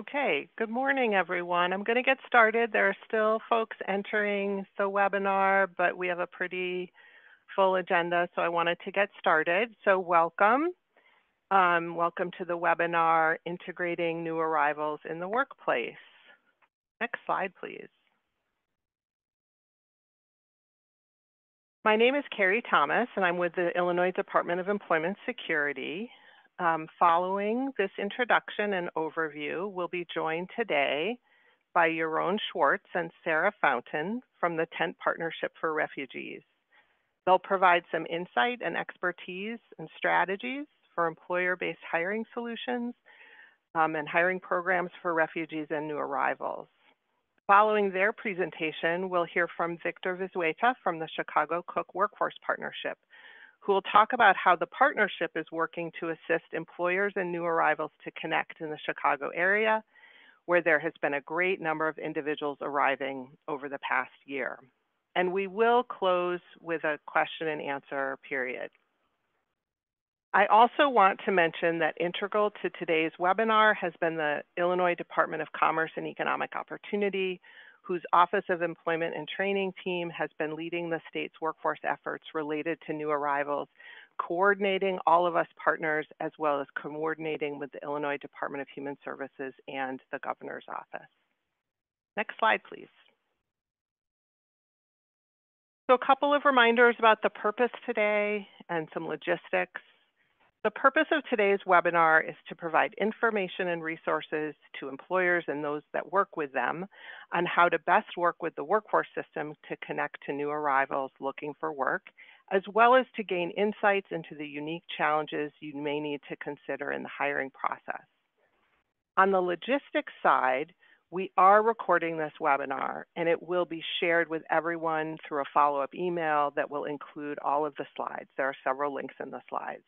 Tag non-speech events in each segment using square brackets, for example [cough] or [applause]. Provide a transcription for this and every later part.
Okay, good morning, everyone. I'm going to get started. There are still folks entering the webinar, but we have a pretty full agenda, so I wanted to get started. So welcome. Um, welcome to the webinar, Integrating New Arrivals in the Workplace. Next slide, please. My name is Carrie Thomas, and I'm with the Illinois Department of Employment Security. Um, following this introduction and overview, we'll be joined today by Yaron Schwartz and Sarah Fountain from the Tent Partnership for Refugees. They'll provide some insight and expertise and strategies for employer-based hiring solutions um, and hiring programs for refugees and new arrivals. Following their presentation, we'll hear from Victor Vizueta from the Chicago Cook Workforce Partnership, who will talk about how the partnership is working to assist employers and new arrivals to connect in the Chicago area, where there has been a great number of individuals arriving over the past year. And we will close with a question and answer period. I also want to mention that integral to today's webinar has been the Illinois Department of Commerce and Economic Opportunity, whose Office of Employment and Training team has been leading the state's workforce efforts related to new arrivals, coordinating all of us partners, as well as coordinating with the Illinois Department of Human Services and the Governor's Office. Next slide, please. So a couple of reminders about the purpose today and some logistics. The purpose of today's webinar is to provide information and resources to employers and those that work with them on how to best work with the workforce system to connect to new arrivals looking for work, as well as to gain insights into the unique challenges you may need to consider in the hiring process. On the logistics side, we are recording this webinar and it will be shared with everyone through a follow-up email that will include all of the slides. There are several links in the slides.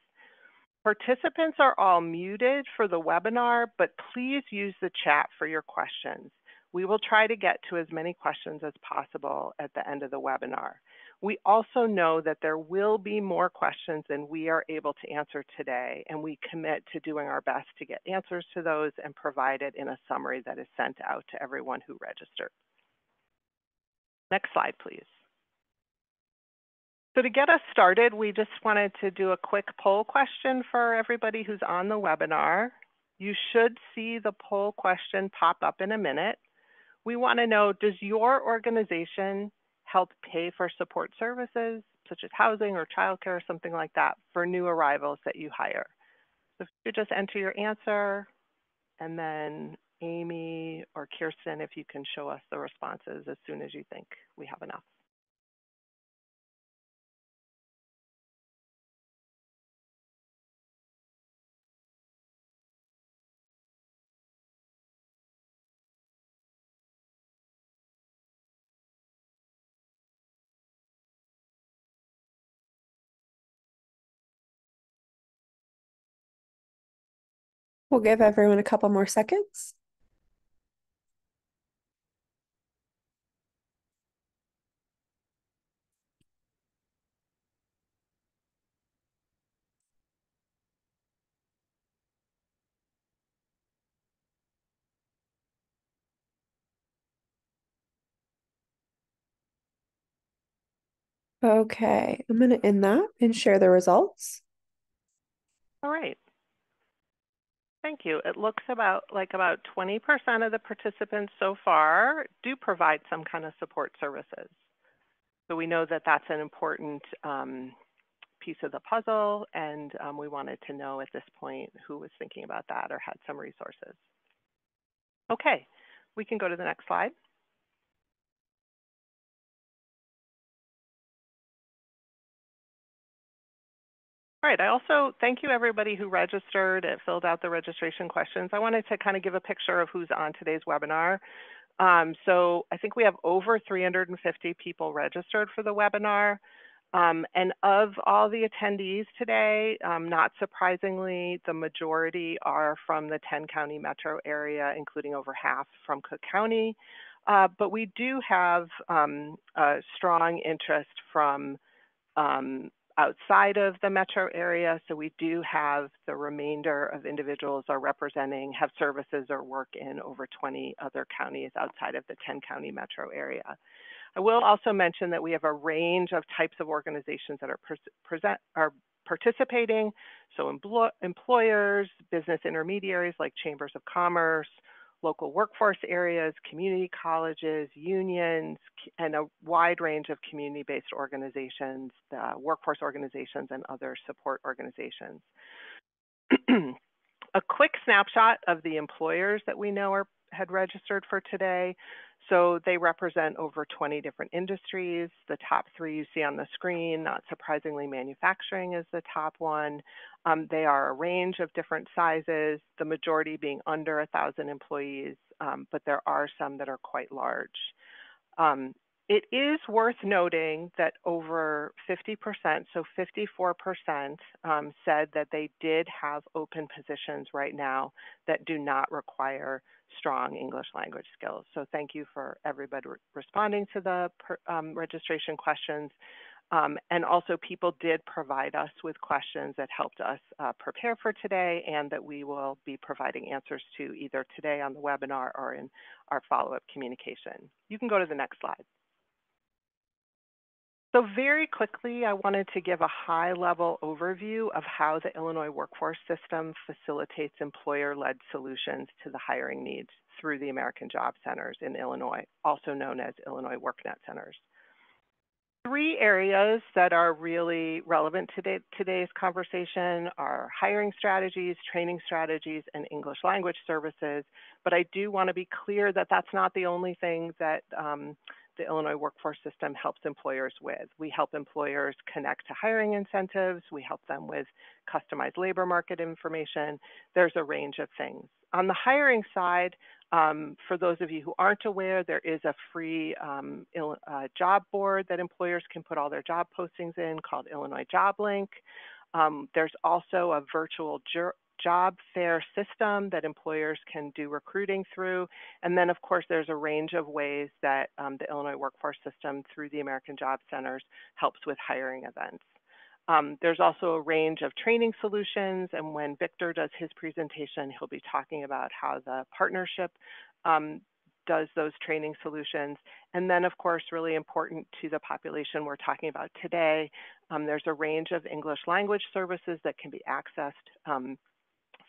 Participants are all muted for the webinar, but please use the chat for your questions. We will try to get to as many questions as possible at the end of the webinar. We also know that there will be more questions than we are able to answer today, and we commit to doing our best to get answers to those and provide it in a summary that is sent out to everyone who registered. Next slide, please. So to get us started, we just wanted to do a quick poll question for everybody who's on the webinar. You should see the poll question pop up in a minute. We want to know, does your organization help pay for support services, such as housing or childcare or something like that, for new arrivals that you hire? So if you just enter your answer, and then Amy or Kirsten, if you can show us the responses as soon as you think we have enough. We'll give everyone a couple more seconds. Okay, I'm going to end that and share the results. All right. Thank you. It looks about like about 20% of the participants so far do provide some kind of support services. So we know that that's an important um, piece of the puzzle, and um, we wanted to know at this point who was thinking about that or had some resources. Okay, we can go to the next slide. All right, I also thank you everybody who registered and filled out the registration questions. I wanted to kind of give a picture of who's on today's webinar. Um, so I think we have over 350 people registered for the webinar. Um, and of all the attendees today, um, not surprisingly, the majority are from the 10 county metro area, including over half from Cook County. Uh, but we do have um, a strong interest from um, outside of the metro area. So we do have the remainder of individuals are representing, have services or work in over 20 other counties outside of the 10 county metro area. I will also mention that we have a range of types of organizations that are present are participating. So empl employers, business intermediaries like chambers of commerce, local workforce areas, community colleges, unions, and a wide range of community-based organizations, uh, workforce organizations, and other support organizations. [clears throat] a quick snapshot of the employers that we know are had registered for today. So they represent over 20 different industries. The top three you see on the screen, not surprisingly, manufacturing is the top one. Um, they are a range of different sizes, the majority being under 1,000 employees, um, but there are some that are quite large. Um, it is worth noting that over 50%, so 54%, um, said that they did have open positions right now that do not require strong English language skills. So thank you for everybody re responding to the per, um, registration questions. Um, and also people did provide us with questions that helped us uh, prepare for today and that we will be providing answers to either today on the webinar or in our follow-up communication. You can go to the next slide. So very quickly, I wanted to give a high-level overview of how the Illinois workforce system facilitates employer-led solutions to the hiring needs through the American Job Centers in Illinois, also known as Illinois WorkNet Centers. Three areas that are really relevant to today's conversation are hiring strategies, training strategies, and English language services. But I do want to be clear that that's not the only thing that um, the Illinois workforce system helps employers with. We help employers connect to hiring incentives. We help them with customized labor market information. There's a range of things. On the hiring side, um, for those of you who aren't aware, there is a free um, uh, job board that employers can put all their job postings in called Illinois Job Link. Um, there's also a virtual job fair system that employers can do recruiting through. And then, of course, there's a range of ways that um, the Illinois workforce system through the American Job Centers helps with hiring events. Um, there's also a range of training solutions, and when Victor does his presentation, he'll be talking about how the partnership um, does those training solutions. And then, of course, really important to the population we're talking about today, um, there's a range of English language services that can be accessed um,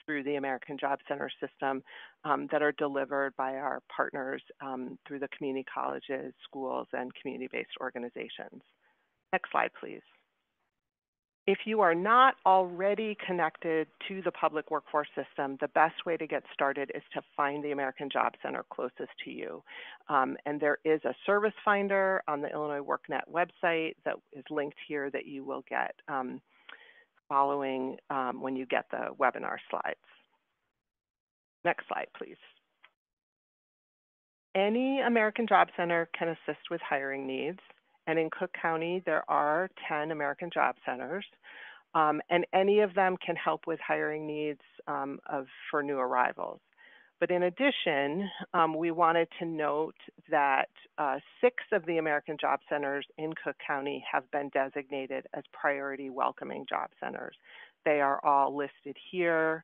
through the American Job Center system um, that are delivered by our partners um, through the community colleges, schools, and community-based organizations. Next slide, please. If you are not already connected to the public workforce system, the best way to get started is to find the American Job Center closest to you. Um, and there is a service finder on the Illinois WorkNet website that is linked here that you will get um, following um, when you get the webinar slides. Next slide, please. Any American Job Center can assist with hiring needs. And in Cook County, there are 10 American Job Centers. Um, and any of them can help with hiring needs um, of, for new arrivals. But in addition, um, we wanted to note that uh, six of the American Job Centers in Cook County have been designated as priority welcoming job centers. They are all listed here,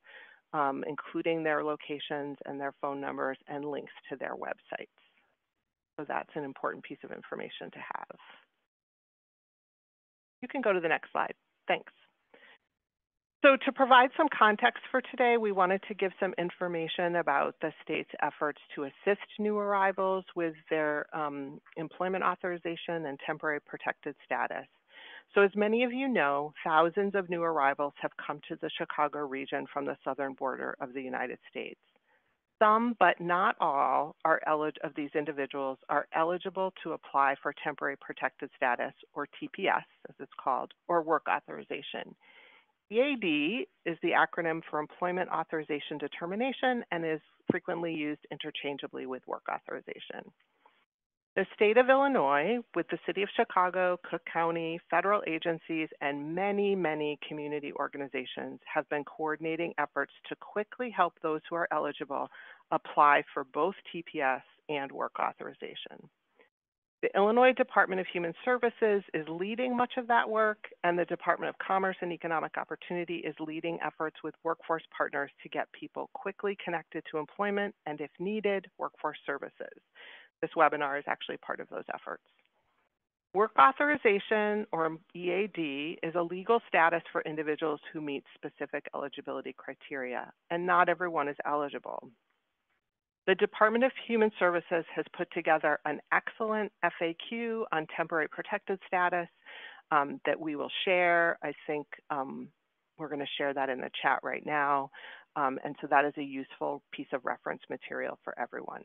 um, including their locations and their phone numbers and links to their websites. So that's an important piece of information to have. You can go to the next slide. Thanks. So to provide some context for today, we wanted to give some information about the state's efforts to assist new arrivals with their um, employment authorization and temporary protected status. So as many of you know, thousands of new arrivals have come to the Chicago region from the southern border of the United States. Some, but not all, are of these individuals are eligible to apply for temporary protected status, or TPS, as it's called, or work authorization. EAD is the acronym for Employment Authorization Determination and is frequently used interchangeably with work authorization. The state of Illinois, with the city of Chicago, Cook County, federal agencies, and many, many community organizations have been coordinating efforts to quickly help those who are eligible apply for both TPS and work authorization. The Illinois Department of Human Services is leading much of that work, and the Department of Commerce and Economic Opportunity is leading efforts with workforce partners to get people quickly connected to employment and, if needed, workforce services. This webinar is actually part of those efforts. Work authorization, or EAD, is a legal status for individuals who meet specific eligibility criteria, and not everyone is eligible. The Department of Human Services has put together an excellent FAQ on temporary protected status um, that we will share. I think um, we're going to share that in the chat right now. Um, and so that is a useful piece of reference material for everyone.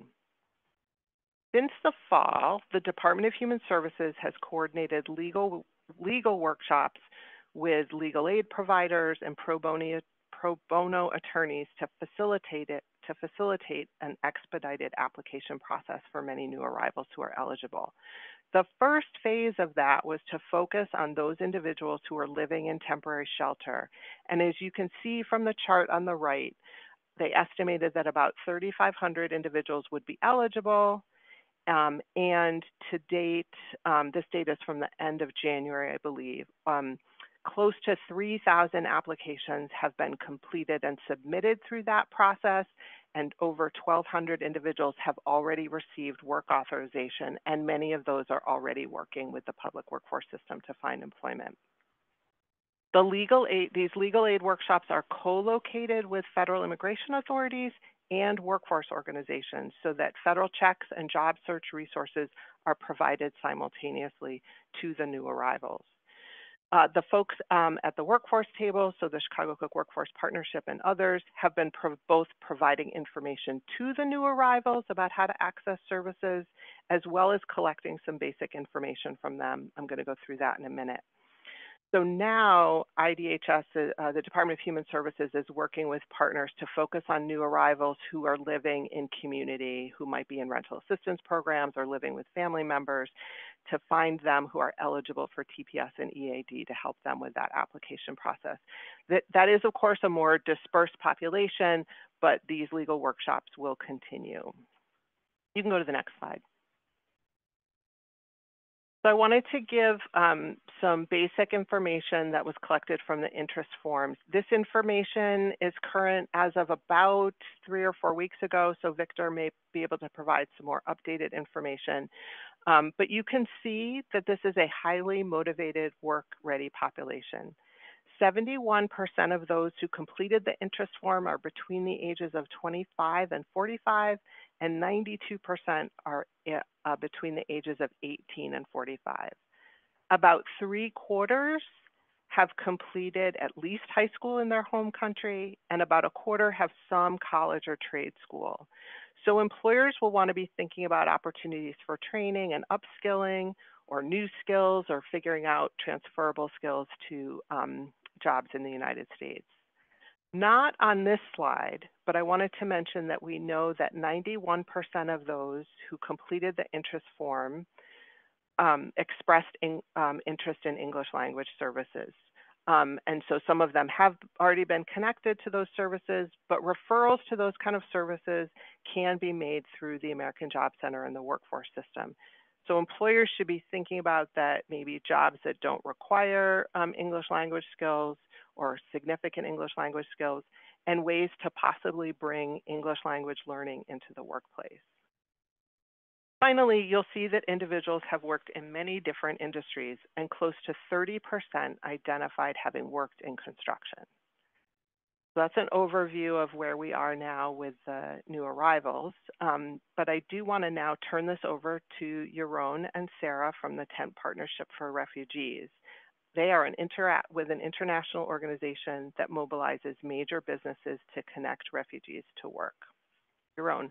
Since the fall, the Department of Human Services has coordinated legal, legal workshops with legal aid providers and pro bono, pro bono attorneys to facilitate it to facilitate an expedited application process for many new arrivals who are eligible. The first phase of that was to focus on those individuals who are living in temporary shelter. And as you can see from the chart on the right, they estimated that about 3,500 individuals would be eligible. Um, and to date, um, this data is from the end of January, I believe. Um, close to 3,000 applications have been completed and submitted through that process, and over 1,200 individuals have already received work authorization, and many of those are already working with the public workforce system to find employment. The legal aid, these legal aid workshops are co-located with federal immigration authorities and workforce organizations so that federal checks and job search resources are provided simultaneously to the new arrivals. Uh, the folks um, at the workforce table, so the Chicago Cook Workforce Partnership and others, have been pro both providing information to the new arrivals about how to access services, as well as collecting some basic information from them. I'm going to go through that in a minute. So now IDHS, uh, the Department of Human Services is working with partners to focus on new arrivals who are living in community, who might be in rental assistance programs or living with family members to find them who are eligible for TPS and EAD to help them with that application process. That, that is, of course, a more dispersed population, but these legal workshops will continue. You can go to the next slide. So I wanted to give um, some basic information that was collected from the interest forms. This information is current as of about three or four weeks ago, so Victor may be able to provide some more updated information. Um, but you can see that this is a highly motivated, work-ready population. 71% of those who completed the interest form are between the ages of 25 and 45, and 92% are eh, uh, between the ages of 18 and 45. About three quarters have completed at least high school in their home country, and about a quarter have some college or trade school. So employers will want to be thinking about opportunities for training and upskilling or new skills or figuring out transferable skills to um, jobs in the United States. Not on this slide, but I wanted to mention that we know that 91% of those who completed the interest form um, expressed in, um, interest in English language services. Um, and so some of them have already been connected to those services, but referrals to those kind of services can be made through the American Job Center and the workforce system. So employers should be thinking about that maybe jobs that don't require um, English language skills or significant English language skills and ways to possibly bring English language learning into the workplace. Finally, you'll see that individuals have worked in many different industries and close to 30% identified having worked in construction. So that's an overview of where we are now with the new arrivals. Um, but I do want to now turn this over to Yaron and Sarah from the Tent Partnership for Refugees. They are an interact with an international organization that mobilizes major businesses to connect refugees to work. Yaron.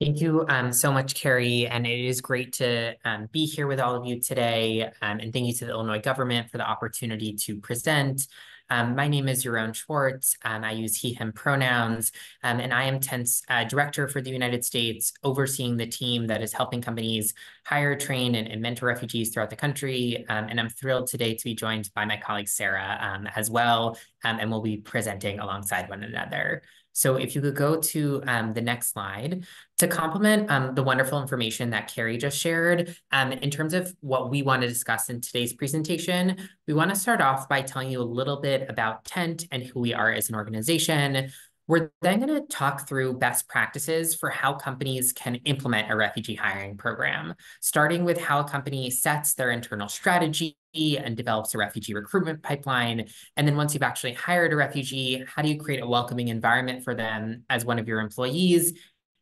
Thank you um, so much, Carrie. And it is great to um, be here with all of you today. Um, and thank you to the Illinois government for the opportunity to present. Um, my name is Yaron Schwartz. Um, I use he, him pronouns, um, and I am TENT's uh, director for the United States, overseeing the team that is helping companies hire, train, and, and mentor refugees throughout the country. and I'm thrilled today to be joined by my colleague Sarah as well, and we'll be presenting alongside one another. So if you could go to um, the next slide to complement um, the wonderful information that Carrie just shared, um, in terms of what we want to discuss in today's presentation, we want to start off by telling you a little bit about Tent and who we are as an organization. We're then going to talk through best practices for how companies can implement a refugee hiring program, starting with how a company sets their internal strategy and develops a refugee recruitment pipeline. And then once you've actually hired a refugee, how do you create a welcoming environment for them as one of your employees?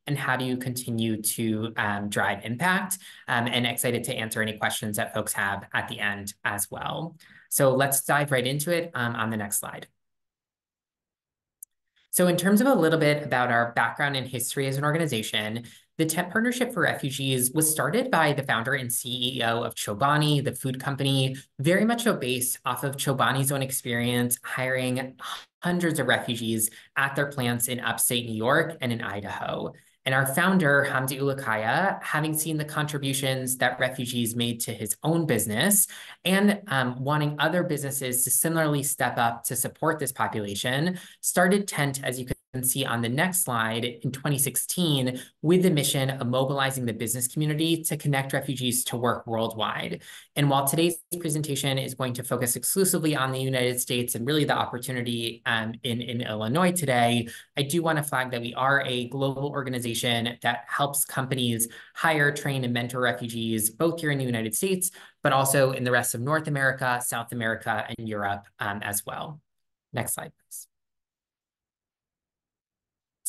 And how do you continue to um, drive impact? Um, and excited to answer any questions that folks have at the end as well. So let's dive right into it um, on the next slide. So in terms of a little bit about our background and history as an organization, the Tent Partnership for Refugees was started by the founder and CEO of Chobani, the food company, very much so based off of Chobani's own experience hiring hundreds of refugees at their plants in upstate New York and in Idaho. And our founder, Hamdi Ulukaya, having seen the contributions that refugees made to his own business and um, wanting other businesses to similarly step up to support this population, started Tent, as you can can see on the next slide in 2016 with the mission of mobilizing the business community to connect refugees to work worldwide. And while today's presentation is going to focus exclusively on the United States and really the opportunity um, in, in Illinois today, I do want to flag that we are a global organization that helps companies hire, train, and mentor refugees, both here in the United States, but also in the rest of North America, South America, and Europe um, as well. Next slide, please.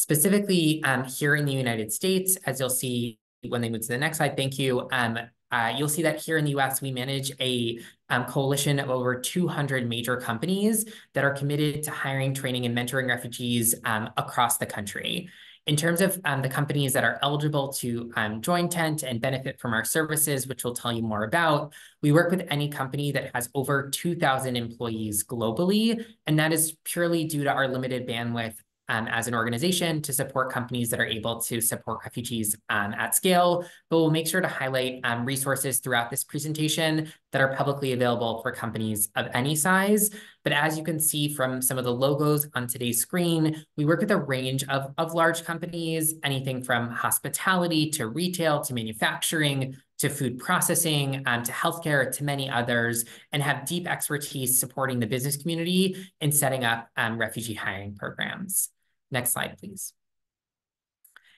Specifically um, here in the United States, as you'll see when they move to the next slide, thank you. Um, uh, you'll see that here in the US, we manage a um, coalition of over 200 major companies that are committed to hiring, training, and mentoring refugees um, across the country. In terms of um, the companies that are eligible to um, join Tent and benefit from our services, which we'll tell you more about, we work with any company that has over 2,000 employees globally, and that is purely due to our limited bandwidth um, as an organization to support companies that are able to support refugees um, at scale, but we'll make sure to highlight um, resources throughout this presentation that are publicly available for companies of any size. But as you can see from some of the logos on today's screen, we work with a range of, of large companies, anything from hospitality to retail to manufacturing to food processing, um, to healthcare, to many others, and have deep expertise supporting the business community in setting up um, refugee hiring programs. Next slide, please.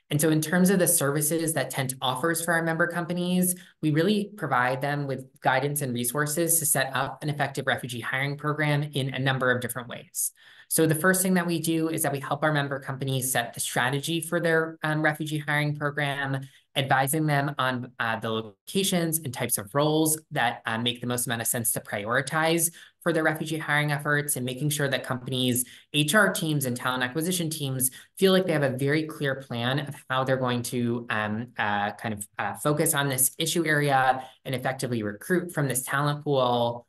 And so in terms of the services that Tent offers for our member companies, we really provide them with guidance and resources to set up an effective refugee hiring program in a number of different ways. So the first thing that we do is that we help our member companies set the strategy for their um, refugee hiring program, advising them on uh, the locations and types of roles that uh, make the most amount of sense to prioritize for their refugee hiring efforts and making sure that companies, HR teams and talent acquisition teams feel like they have a very clear plan of how they're going to um, uh, kind of uh, focus on this issue area and effectively recruit from this talent pool.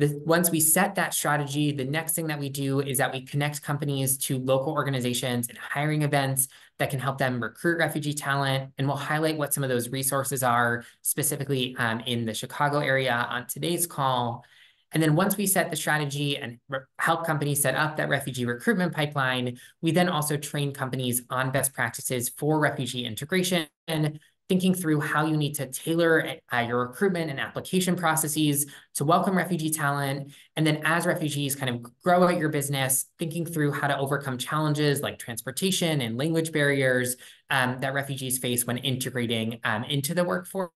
The, once we set that strategy, the next thing that we do is that we connect companies to local organizations and hiring events that can help them recruit refugee talent. And we'll highlight what some of those resources are specifically um, in the Chicago area on today's call. And then once we set the strategy and help companies set up that refugee recruitment pipeline, we then also train companies on best practices for refugee integration, thinking through how you need to tailor uh, your recruitment and application processes to welcome refugee talent. And then as refugees kind of grow out your business, thinking through how to overcome challenges like transportation and language barriers um, that refugees face when integrating um, into the workforce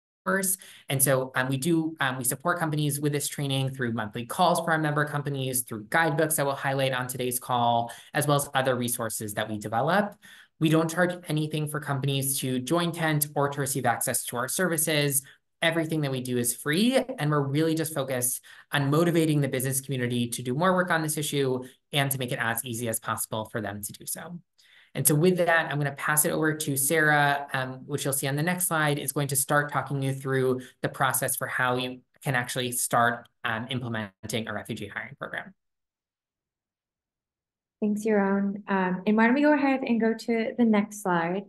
and so um, we do, um, we support companies with this training through monthly calls for our member companies, through guidebooks that we'll highlight on today's call, as well as other resources that we develop. We don't charge anything for companies to join Tent or to receive access to our services. Everything that we do is free, and we're really just focused on motivating the business community to do more work on this issue and to make it as easy as possible for them to do so. And so with that, I'm going to pass it over to Sarah, um, which you'll see on the next slide, is going to start talking you through the process for how you can actually start um, implementing a refugee hiring program. Thanks, Yaron. Um, and why don't we go ahead and go to the next slide.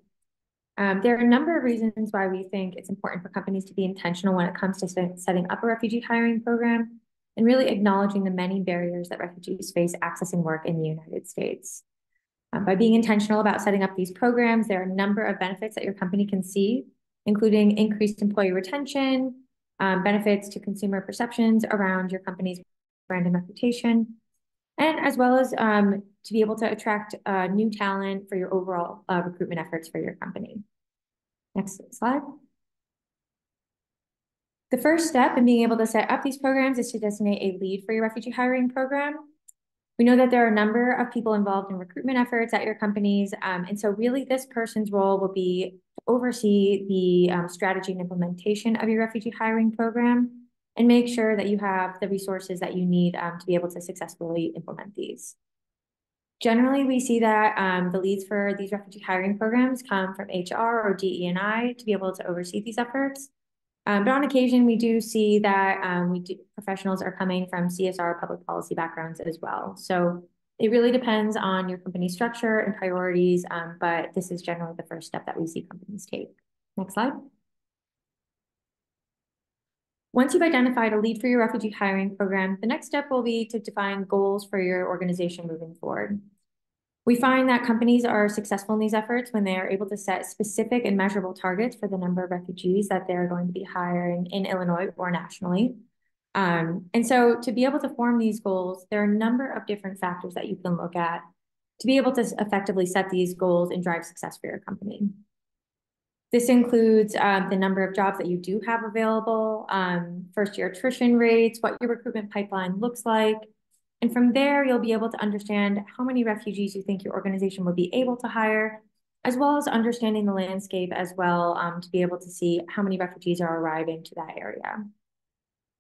Um, there are a number of reasons why we think it's important for companies to be intentional when it comes to setting up a refugee hiring program and really acknowledging the many barriers that refugees face accessing work in the United States. Uh, by being intentional about setting up these programs, there are a number of benefits that your company can see, including increased employee retention, um, benefits to consumer perceptions around your company's brand and reputation, and as well as um, to be able to attract uh, new talent for your overall uh, recruitment efforts for your company. Next slide. The first step in being able to set up these programs is to designate a lead for your refugee hiring program. We know that there are a number of people involved in recruitment efforts at your companies. Um, and so really this person's role will be to oversee the um, strategy and implementation of your refugee hiring program and make sure that you have the resources that you need um, to be able to successfully implement these. Generally, we see that um, the leads for these refugee hiring programs come from HR or DE&I to be able to oversee these efforts. Um, but on occasion, we do see that um, we do, professionals are coming from CSR public policy backgrounds as well. So it really depends on your company structure and priorities, um, but this is generally the first step that we see companies take. Next slide. Once you've identified a lead for your refugee hiring program, the next step will be to define goals for your organization moving forward. We find that companies are successful in these efforts when they are able to set specific and measurable targets for the number of refugees that they're going to be hiring in Illinois or nationally. Um, and so to be able to form these goals, there are a number of different factors that you can look at to be able to effectively set these goals and drive success for your company. This includes um, the number of jobs that you do have available, um, first year attrition rates, what your recruitment pipeline looks like, and from there, you'll be able to understand how many refugees you think your organization would be able to hire, as well as understanding the landscape as well um, to be able to see how many refugees are arriving to that area.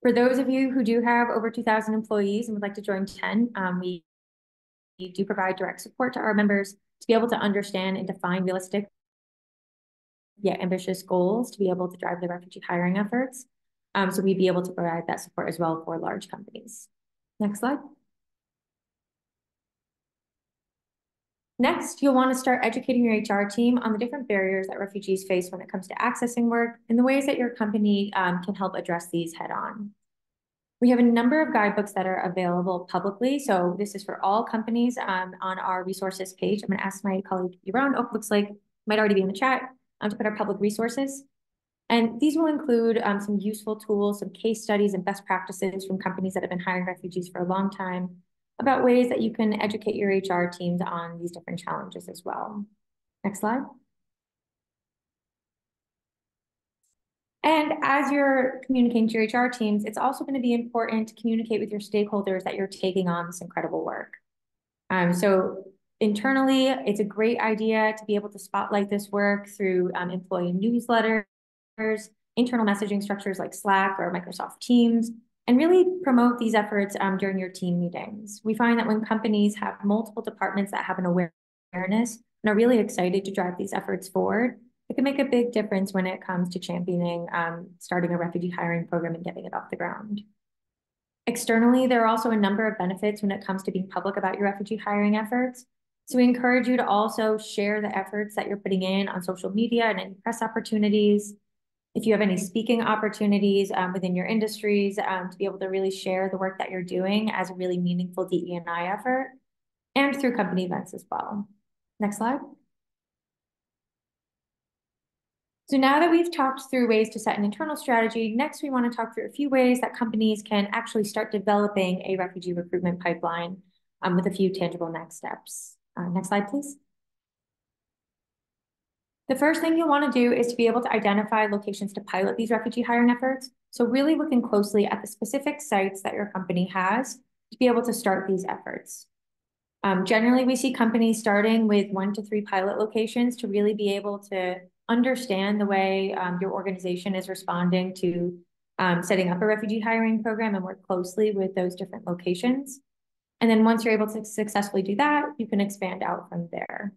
For those of you who do have over 2,000 employees and would like to join Tent, um, we, we do provide direct support to our members to be able to understand and define realistic yet ambitious goals to be able to drive the refugee hiring efforts. Um, so we'd be able to provide that support as well for large companies. Next slide. Next, you'll want to start educating your HR team on the different barriers that refugees face when it comes to accessing work and the ways that your company um, can help address these head on. We have a number of guidebooks that are available publicly. So this is for all companies um, on our resources page. I'm going to ask my colleague Yaron, oh, looks like might already be in the chat, um, to put our public resources. And these will include um, some useful tools, some case studies and best practices from companies that have been hiring refugees for a long time, about ways that you can educate your HR teams on these different challenges as well. Next slide. And as you're communicating to your HR teams, it's also going to be important to communicate with your stakeholders that you're taking on this incredible work. Um, so internally, it's a great idea to be able to spotlight this work through um, employee newsletters, internal messaging structures like Slack or Microsoft Teams, and really promote these efforts um, during your team meetings. We find that when companies have multiple departments that have an awareness and are really excited to drive these efforts forward, it can make a big difference when it comes to championing um, starting a refugee hiring program and getting it off the ground. Externally, there are also a number of benefits when it comes to being public about your refugee hiring efforts. So we encourage you to also share the efforts that you're putting in on social media and any press opportunities, if you have any speaking opportunities um, within your industries um, to be able to really share the work that you're doing as a really meaningful DE&I effort and through company events as well. Next slide. So now that we've talked through ways to set an internal strategy, next we want to talk through a few ways that companies can actually start developing a refugee recruitment pipeline um, with a few tangible next steps. Uh, next slide, please. The first thing you'll want to do is to be able to identify locations to pilot these refugee hiring efforts. So really looking closely at the specific sites that your company has to be able to start these efforts. Um, generally, we see companies starting with one to three pilot locations to really be able to understand the way um, your organization is responding to um, setting up a refugee hiring program and work closely with those different locations. And then once you're able to successfully do that, you can expand out from there.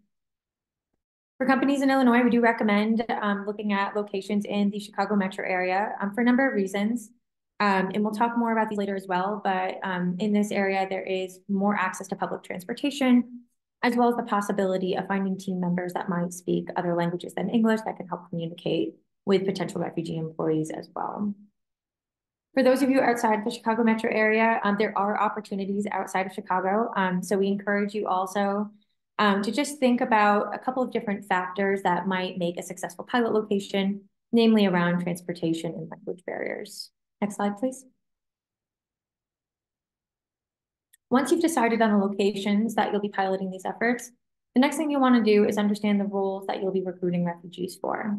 For companies in Illinois, we do recommend um, looking at locations in the Chicago metro area um, for a number of reasons. Um, and we'll talk more about these later as well, but um, in this area, there is more access to public transportation, as well as the possibility of finding team members that might speak other languages than English that can help communicate with potential refugee employees as well. For those of you outside the Chicago metro area, um, there are opportunities outside of Chicago. Um, so we encourage you also um, to just think about a couple of different factors that might make a successful pilot location, namely around transportation and language barriers. Next slide, please. Once you've decided on the locations that you'll be piloting these efforts, the next thing you want to do is understand the roles that you'll be recruiting refugees for.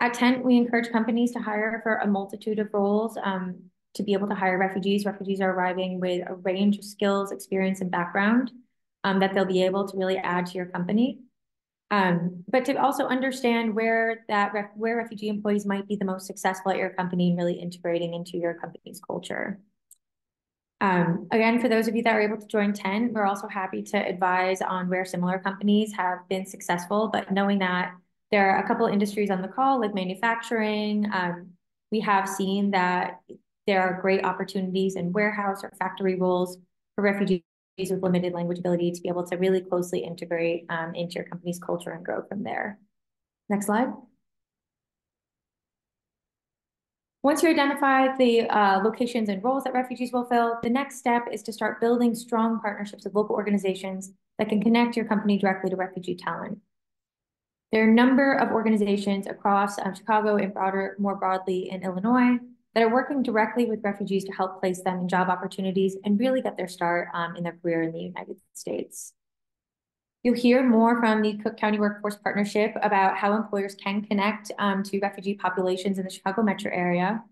At Tent, we encourage companies to hire for a multitude of roles um, to be able to hire refugees. Refugees are arriving with a range of skills, experience, and background um, that they'll be able to really add to your company. Um, but to also understand where that ref where refugee employees might be the most successful at your company and really integrating into your company's culture. Um, again, for those of you that are able to join Tent, we're also happy to advise on where similar companies have been successful, but knowing that there are a couple industries on the call, like manufacturing, um, we have seen that there are great opportunities in warehouse or factory roles for refugees with limited language ability to be able to really closely integrate um, into your company's culture and grow from there. Next slide. Once you identify the uh, locations and roles that refugees will fill, the next step is to start building strong partnerships with local organizations that can connect your company directly to refugee talent. There are a number of organizations across um, Chicago and broader, more broadly in Illinois that are working directly with refugees to help place them in job opportunities and really get their start um, in their career in the United States. You'll hear more from the Cook County Workforce Partnership about how employers can connect um, to refugee populations in the Chicago metro area.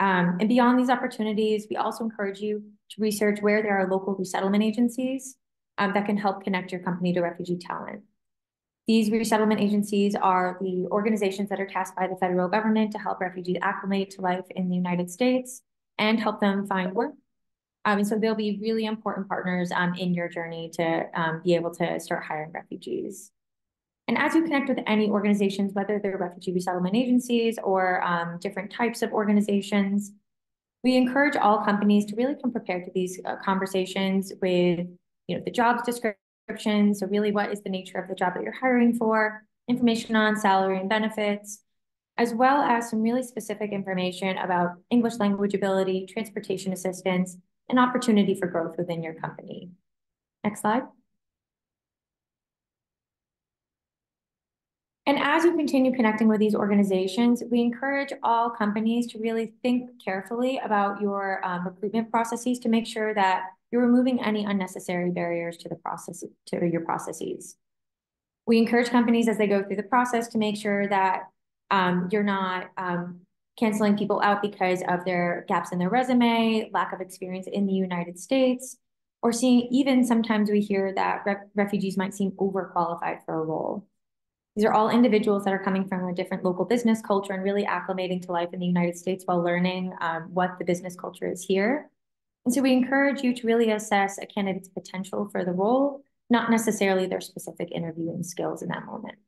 Um, and beyond these opportunities, we also encourage you to research where there are local resettlement agencies um, that can help connect your company to refugee talent. These resettlement agencies are the organizations that are tasked by the federal government to help refugees acclimate to life in the United States and help them find work um, and so they'll be really important partners um, in your journey to um, be able to start hiring refugees. And as you connect with any organizations, whether they're refugee resettlement agencies or um, different types of organizations, we encourage all companies to really come prepared to these uh, conversations with you know, the job description. So really what is the nature of the job that you're hiring for, information on salary and benefits, as well as some really specific information about English language ability, transportation assistance, and opportunity for growth within your company. Next slide. And as you continue connecting with these organizations, we encourage all companies to really think carefully about your um, recruitment processes to make sure that you're removing any unnecessary barriers to the process, to your processes. We encourage companies as they go through the process to make sure that um, you're not um, canceling people out because of their gaps in their resume, lack of experience in the United States, or seeing even sometimes we hear that re refugees might seem overqualified for a role. These are all individuals that are coming from a different local business culture and really acclimating to life in the United States while learning um, what the business culture is here. And so we encourage you to really assess a candidate's potential for the role, not necessarily their specific interviewing skills in that moment.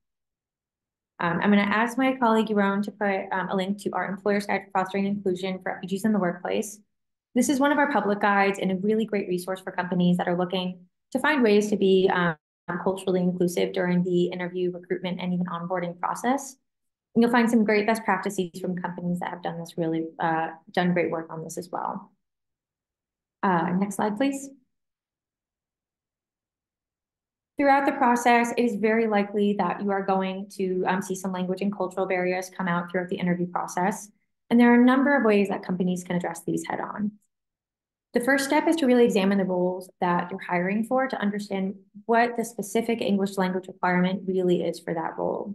Um, I'm going to ask my colleague Yaron to put um, a link to our Employer's Guide for Fostering Inclusion for Refugees in the Workplace. This is one of our public guides and a really great resource for companies that are looking to find ways to be um, culturally inclusive during the interview, recruitment, and even onboarding process. And you'll find some great best practices from companies that have done this really, uh, done great work on this as well. Uh, next slide, please. Throughout the process, it is very likely that you are going to um, see some language and cultural barriers come out throughout the interview process. And there are a number of ways that companies can address these head on. The first step is to really examine the roles that you're hiring for to understand what the specific English language requirement really is for that role.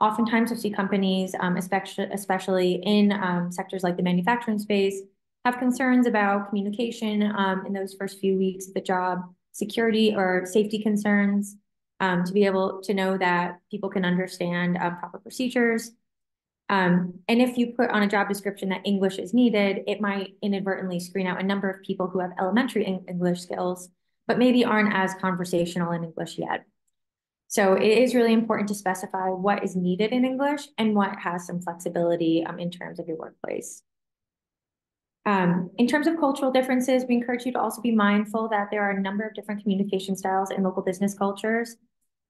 Oftentimes, we see companies, um, especially, especially in um, sectors like the manufacturing space, have concerns about communication um, in those first few weeks of the job security or safety concerns, um, to be able to know that people can understand uh, proper procedures. Um, and if you put on a job description that English is needed, it might inadvertently screen out a number of people who have elementary English skills, but maybe aren't as conversational in English yet. So it is really important to specify what is needed in English and what has some flexibility um, in terms of your workplace. Um, in terms of cultural differences, we encourage you to also be mindful that there are a number of different communication styles in local business cultures.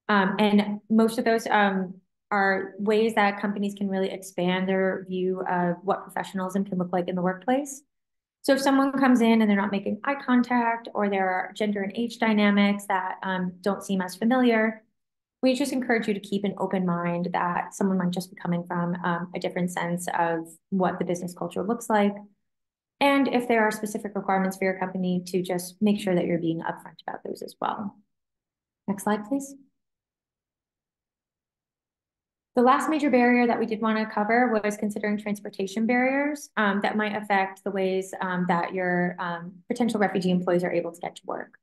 Um, and most of those um, are ways that companies can really expand their view of what professionalism can look like in the workplace. So if someone comes in and they're not making eye contact or there are gender and age dynamics that um, don't seem as familiar, we just encourage you to keep an open mind that someone might just be coming from um, a different sense of what the business culture looks like. And if there are specific requirements for your company to just make sure that you're being upfront about those as well. Next slide, please. The last major barrier that we did want to cover was considering transportation barriers um, that might affect the ways um, that your um, potential refugee employees are able to get to work.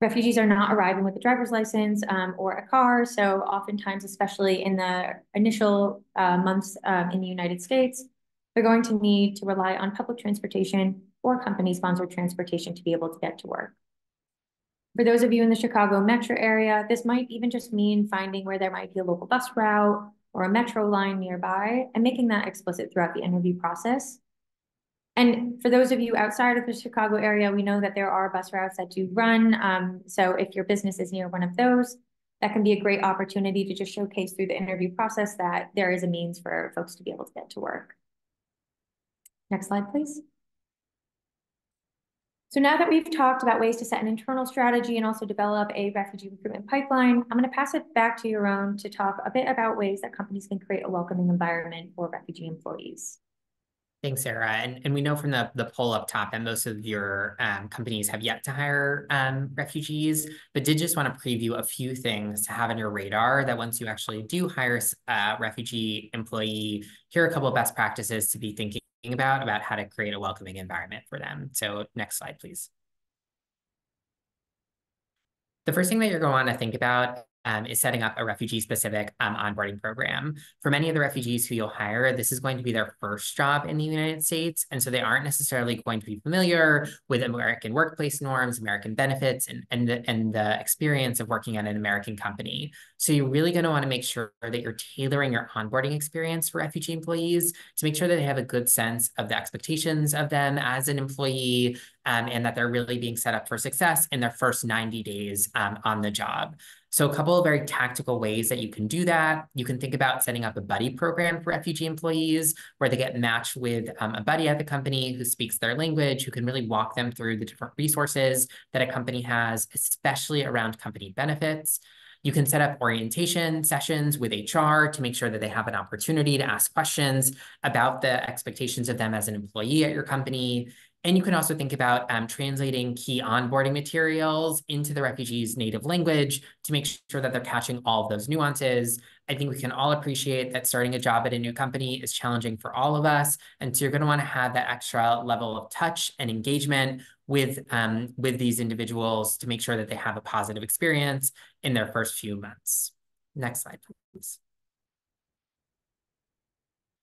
Refugees are not arriving with a driver's license um, or a car, so oftentimes, especially in the initial uh, months um, in the United States, they're going to need to rely on public transportation or company-sponsored transportation to be able to get to work. For those of you in the Chicago metro area, this might even just mean finding where there might be a local bus route or a metro line nearby and making that explicit throughout the interview process. And for those of you outside of the Chicago area, we know that there are bus routes that do run. Um, so if your business is near one of those, that can be a great opportunity to just showcase through the interview process that there is a means for folks to be able to get to work. Next slide, please. So now that we've talked about ways to set an internal strategy and also develop a refugee recruitment pipeline, I'm going to pass it back to Yaron to talk a bit about ways that companies can create a welcoming environment for refugee employees. Thanks, Sarah. And, and we know from the, the poll up top that most of your um, companies have yet to hire um, refugees, but did just want to preview a few things to have on your radar that once you actually do hire a uh, refugee employee, here are a couple of best practices to be thinking about, about how to create a welcoming environment for them. So next slide, please. The first thing that you're going to want to think about um, is setting up a refugee-specific um, onboarding program. For many of the refugees who you'll hire, this is going to be their first job in the United States, and so they aren't necessarily going to be familiar with American workplace norms, American benefits, and, and, the, and the experience of working at an American company. So you're really going to want to make sure that you're tailoring your onboarding experience for refugee employees to make sure that they have a good sense of the expectations of them as an employee, um, and that they're really being set up for success in their first 90 days um, on the job. So a couple of very tactical ways that you can do that. You can think about setting up a buddy program for refugee employees where they get matched with um, a buddy at the company who speaks their language, who can really walk them through the different resources that a company has, especially around company benefits. You can set up orientation sessions with HR to make sure that they have an opportunity to ask questions about the expectations of them as an employee at your company. And you can also think about um, translating key onboarding materials into the refugee's native language to make sure that they're catching all of those nuances. I think we can all appreciate that starting a job at a new company is challenging for all of us. And so you're going to want to have that extra level of touch and engagement with, um, with these individuals to make sure that they have a positive experience in their first few months. Next slide, please.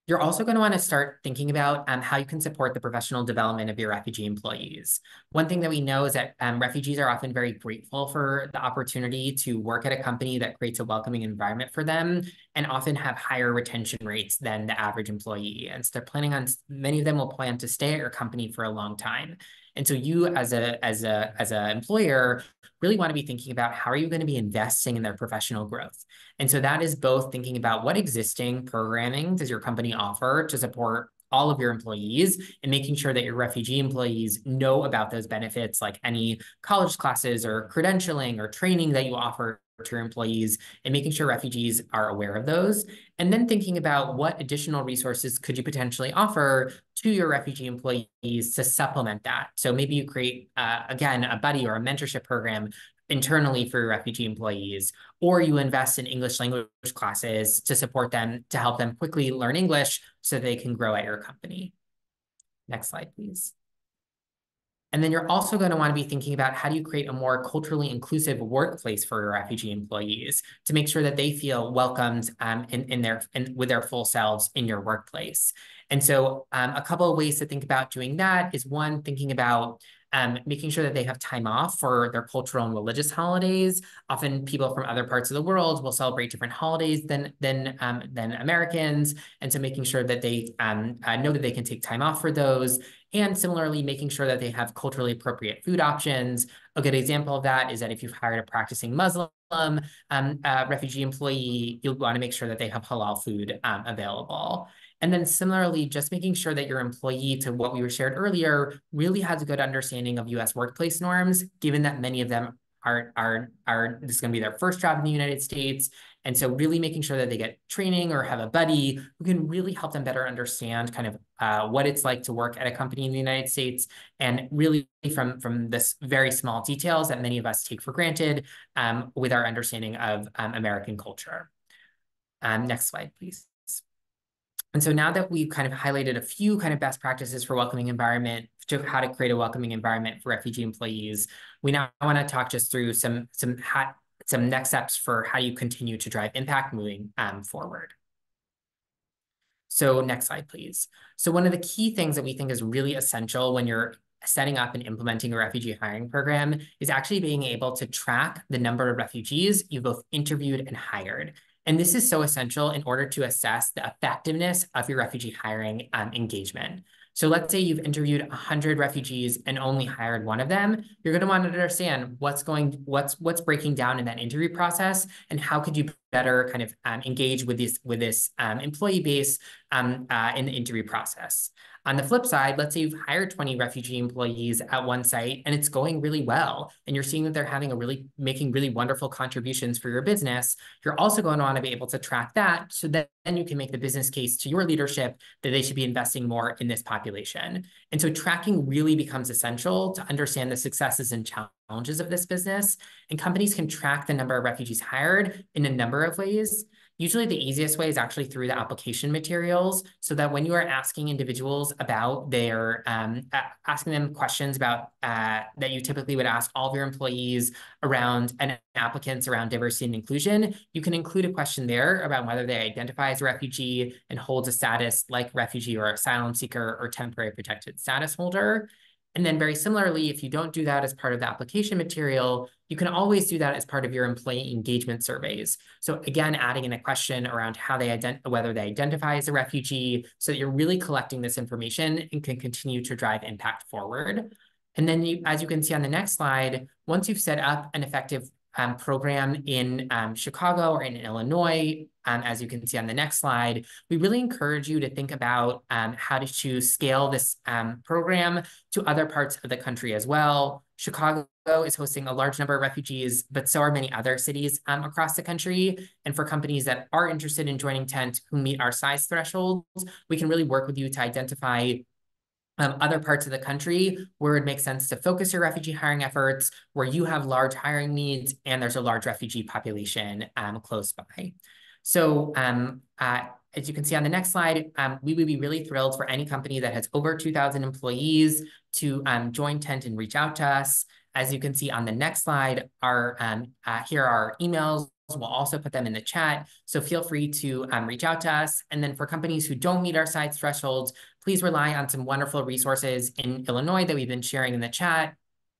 You're also going to want to start thinking about um, how you can support the professional development of your refugee employees. One thing that we know is that um, refugees are often very grateful for the opportunity to work at a company that creates a welcoming environment for them and often have higher retention rates than the average employee. And so they're planning on, many of them will plan to stay at your company for a long time. And so you as a as a as an employer really want to be thinking about how are you going to be investing in their professional growth. And so that is both thinking about what existing programming does your company offer to support all of your employees and making sure that your refugee employees know about those benefits like any college classes or credentialing or training that you offer to your employees and making sure refugees are aware of those. And then thinking about what additional resources could you potentially offer to your refugee employees to supplement that. So maybe you create, uh, again, a buddy or a mentorship program internally for your refugee employees, or you invest in English language classes to support them, to help them quickly learn English so they can grow at your company. Next slide, please. And then you're also going to want to be thinking about how do you create a more culturally inclusive workplace for your refugee employees to make sure that they feel welcomed um, in, in their in, with their full selves in your workplace. And so um, a couple of ways to think about doing that is one, thinking about um, making sure that they have time off for their cultural and religious holidays. Often people from other parts of the world will celebrate different holidays than, than, um, than Americans. And so making sure that they um, uh, know that they can take time off for those. And similarly, making sure that they have culturally appropriate food options. A good example of that is that if you've hired a practicing Muslim um, uh, refugee employee, you'll want to make sure that they have halal food um, available. And then similarly, just making sure that your employee, to what we were shared earlier, really has a good understanding of US workplace norms, given that many of them are, are, are this is going to be their first job in the United States. And so really making sure that they get training or have a buddy who can really help them better understand kind of uh, what it's like to work at a company in the United States and really from, from this very small details that many of us take for granted um, with our understanding of um, American culture. Um, next slide, please. And so now that we've kind of highlighted a few kind of best practices for welcoming environment, to how to create a welcoming environment for refugee employees, we now want to talk just through some some some next steps for how you continue to drive impact moving um, forward. So next slide, please. So one of the key things that we think is really essential when you're setting up and implementing a refugee hiring program is actually being able to track the number of refugees you've both interviewed and hired. And this is so essential in order to assess the effectiveness of your refugee hiring um, engagement. So let's say you've interviewed 100 refugees and only hired one of them. You're going to want to understand what's going, what's what's breaking down in that interview process, and how could you better kind of um, engage with this with this um, employee base um, uh, in the interview process. On the flip side, let's say you've hired 20 refugee employees at one site and it's going really well, and you're seeing that they're having a really making really wonderful contributions for your business. You're also going to want to be able to track that so that then you can make the business case to your leadership that they should be investing more in this population. And so tracking really becomes essential to understand the successes and challenges of this business. And companies can track the number of refugees hired in a number of ways. Usually the easiest way is actually through the application materials so that when you are asking individuals about their, um, asking them questions about uh, that you typically would ask all of your employees around and applicants around diversity and inclusion, you can include a question there about whether they identify as a refugee and holds a status like refugee or asylum seeker or temporary protected status holder. And then very similarly, if you don't do that as part of the application material, you can always do that as part of your employee engagement surveys. So again, adding in a question around how they identify, whether they identify as a refugee, so that you're really collecting this information and can continue to drive impact forward. And then you, as you can see on the next slide, once you've set up an effective um, program in um, Chicago or in Illinois, um, as you can see on the next slide, we really encourage you to think about um, how to, to scale this um, program to other parts of the country as well. Chicago is hosting a large number of refugees, but so are many other cities um, across the country. And for companies that are interested in joining Tent who meet our size thresholds, we can really work with you to identify um, other parts of the country where it makes sense to focus your refugee hiring efforts, where you have large hiring needs and there's a large refugee population um, close by. So um, uh, as you can see on the next slide, um, we would be really thrilled for any company that has over 2,000 employees to um, join Tent and reach out to us. As you can see on the next slide, our um, uh, here are our emails. We'll also put them in the chat. So feel free to um, reach out to us. And then for companies who don't meet our size thresholds, please rely on some wonderful resources in Illinois that we've been sharing in the chat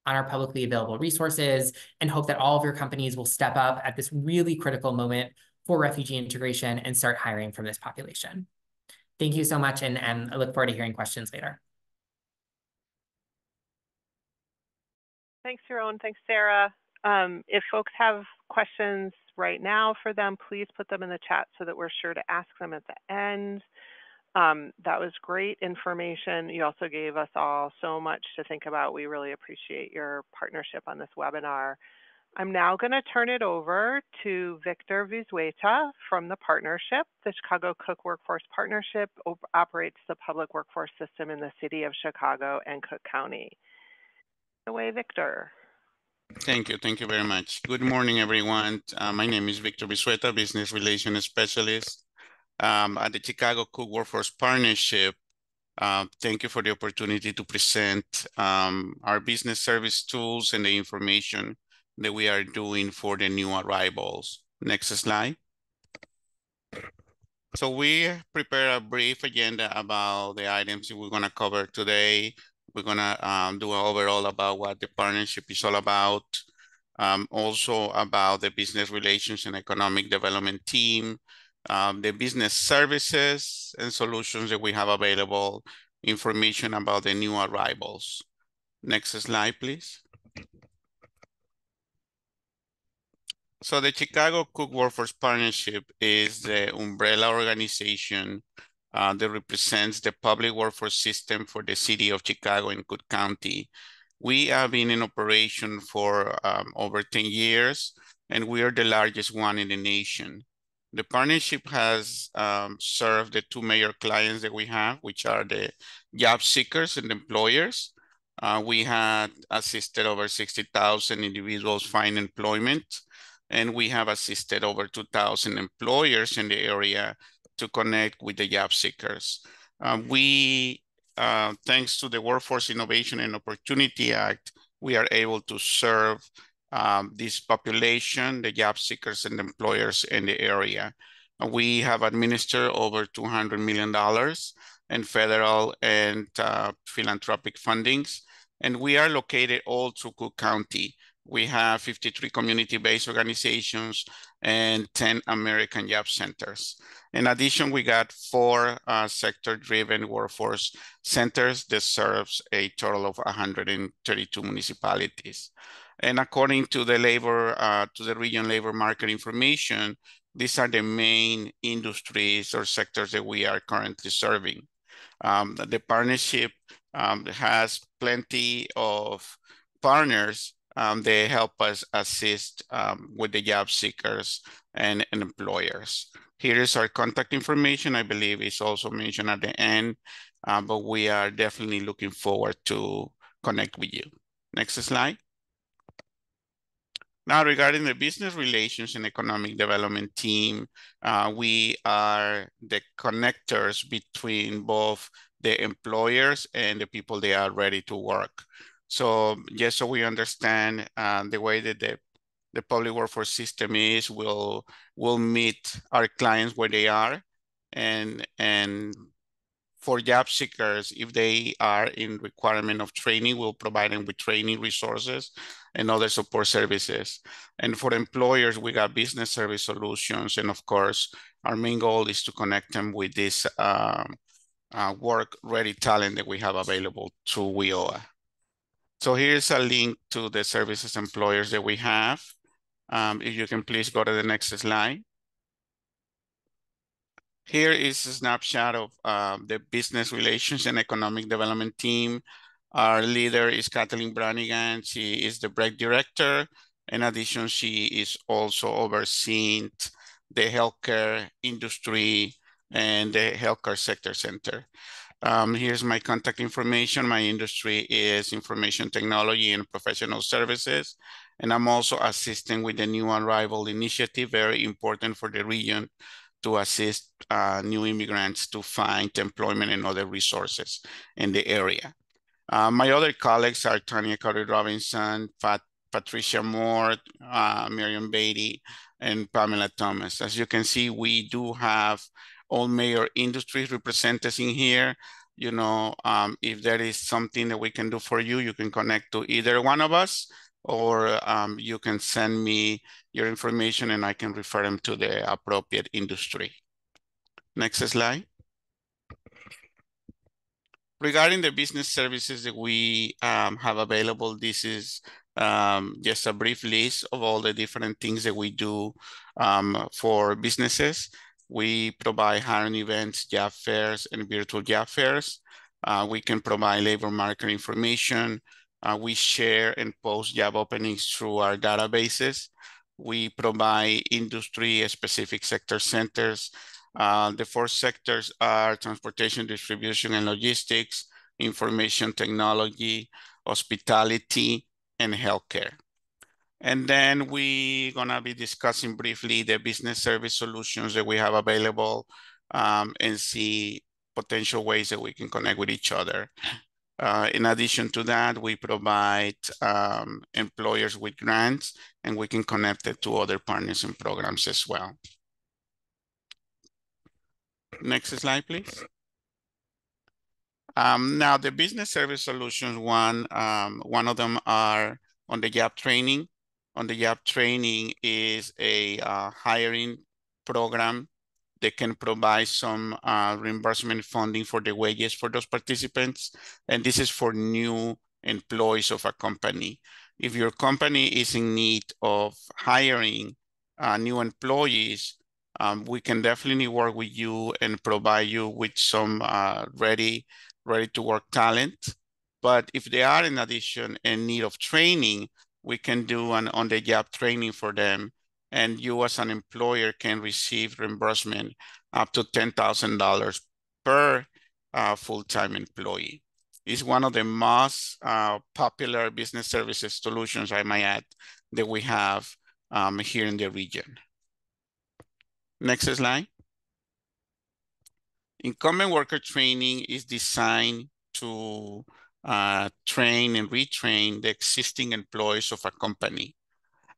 on our publicly available resources and hope that all of your companies will step up at this really critical moment for refugee integration and start hiring from this population. Thank you so much, and, and I look forward to hearing questions later. Thanks, Yaron. Thanks, Sarah. Um, if folks have questions right now for them, please put them in the chat so that we're sure to ask them at the end. Um, that was great information. You also gave us all so much to think about. We really appreciate your partnership on this webinar. I'm now going to turn it over to Victor Vizueta from the partnership. The Chicago Cook Workforce Partnership operates the public workforce system in the city of Chicago and Cook County away, Victor. Thank you. Thank you very much. Good morning, everyone. Uh, my name is Victor Vizueta, Business Relations Specialist um, at the Chicago Cook Workforce Partnership. Uh, thank you for the opportunity to present um, our business service tools and the information that we are doing for the new arrivals. Next slide. So we prepare a brief agenda about the items we're going to cover today. We're gonna um, do an overall about what the partnership is all about. Um, also about the business relations and economic development team, um, the business services and solutions that we have available, information about the new arrivals. Next slide, please. So the Chicago Cook Workforce Partnership is the umbrella organization uh, that represents the public workforce system for the city of Chicago and Cook County. We have been in operation for um, over 10 years, and we are the largest one in the nation. The partnership has um, served the two major clients that we have, which are the job seekers and employers. Uh, we had assisted over 60,000 individuals find employment, and we have assisted over 2,000 employers in the area to connect with the job seekers. Uh, we, uh, thanks to the Workforce Innovation and Opportunity Act, we are able to serve um, this population, the job seekers and employers in the area. Uh, we have administered over $200 million in federal and uh, philanthropic fundings, and we are located all through Cook County. We have 53 community-based organizations and 10 American Job Centers. In addition, we got four uh, sector-driven workforce centers that serves a total of 132 municipalities. And according to the labor, uh, to the region labor market information, these are the main industries or sectors that we are currently serving. Um, the partnership um, has plenty of partners um, they help us assist um, with the job seekers and, and, employers. Here is our contact information. I believe it's also mentioned at the end, uh, but we are definitely looking forward to connect with you. Next slide. Now, regarding the business relations and economic development team, uh, we are the connectors between both the employers and the people they are ready to work. So just so we understand uh, the way that the, the public workforce system is, we'll, we'll meet our clients where they are and, and for job seekers, if they are in requirement of training, we'll provide them with training resources and other support services. And for employers, we got business service solutions. And of course, our main goal is to connect them with this um, uh, work-ready talent that we have available through WIOA. So here's a link to the services employers that we have. Um, if you can please go to the next slide. Here is a snapshot of um, the business relations and economic development team. Our leader is Kathleen Branigan. She is the break director. In addition, she is also overseeing the healthcare industry and the healthcare sector center. Um, here's my contact information. My industry is information technology and professional services. And I'm also assisting with the new arrival initiative, very important for the region to assist uh, new immigrants to find employment and other resources in the area. Uh, my other colleagues are Tanya Curry Robinson, Pat, Patricia Moore, uh, Miriam Beatty, and Pamela Thomas. As you can see, we do have all major industries represented in here. You know, um, if there is something that we can do for you, you can connect to either one of us or um, you can send me your information and I can refer them to the appropriate industry. Next slide. Regarding the business services that we um, have available, this is um, just a brief list of all the different things that we do um, for businesses. We provide hiring events, job fairs, and virtual job fairs. Uh, we can provide labor market information, uh, we share and post job openings through our databases. We provide industry-specific sector centers. Uh, the four sectors are transportation, distribution, and logistics, information technology, hospitality, and healthcare. And then we're gonna be discussing briefly the business service solutions that we have available um, and see potential ways that we can connect with each other. Uh, in addition to that, we provide um, employers with grants and we can connect it to other partners and programs as well. Next slide, please. Um, now, the business service solutions one, um, one of them are on the job training. On the job training is a uh, hiring program they can provide some uh, reimbursement funding for the wages for those participants. And this is for new employees of a company. If your company is in need of hiring uh, new employees, um, we can definitely work with you and provide you with some uh, ready, ready to work talent. But if they are in addition in need of training, we can do an on-the-job training for them. And you as an employer can receive reimbursement up to $10,000 per uh, full-time employee. It's one of the most uh, popular business services solutions, I might add, that we have um, here in the region. Next slide. Incumbent worker training is designed to uh, train and retrain the existing employees of a company.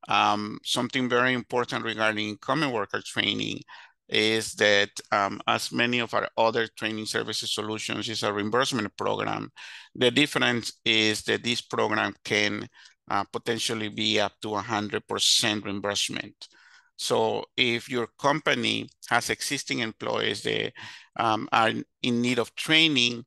Um, something very important regarding incumbent worker training is that um, as many of our other training services solutions is a reimbursement program. The difference is that this program can uh, potentially be up to 100% reimbursement. So if your company has existing employees that um, are in need of training,